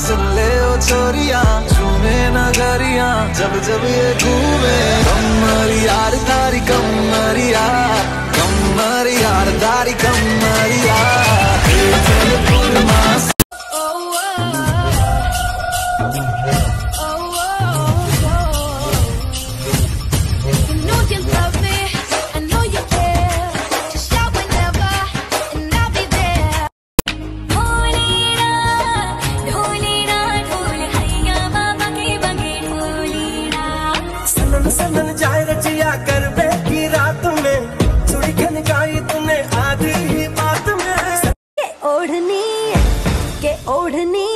सुन ले ओ छोरिया झूमे नगरिया जब जब ये घूमे सनन सनन जाए रचिया कर की रात में। चुड़ी खनकाई तूने आधी ही बात में। के ओढ़नी के ओढ़नी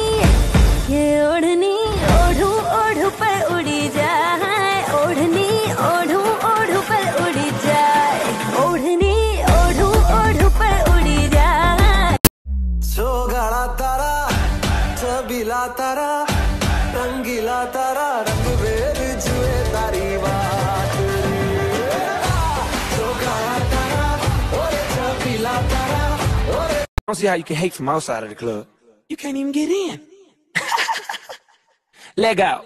ये ओढ़नी ओढ़ू ओढ़ू पर उड़ी जाए। ओढ़नी ओढ़ू ओढ़ू पर उड़ी जाए। ओढ़नी ओढ़ू ओढ़ू पर उड़ी जाए। छोगाड़ा तारा छबीला तारा रंगीला तारा रंग बेर I don't see how you can hate from outside of the club. You can't even get in. Leg out.